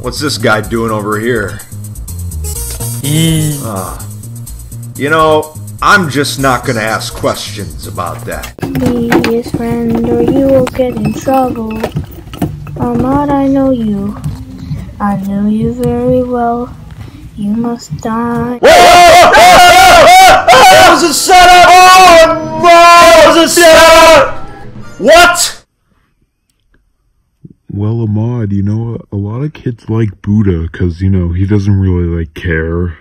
What's this guy doing over here? Ah. You know, I'm just not gonna ask questions about that. Be his friend or you will get in trouble. Ahmad, I know you. I know you very well. You must die. That was a setup! Oh no! That was a setup! What? Well, Ahmad, you know, a lot of kids like Buddha because, you know, he doesn't really, like, care.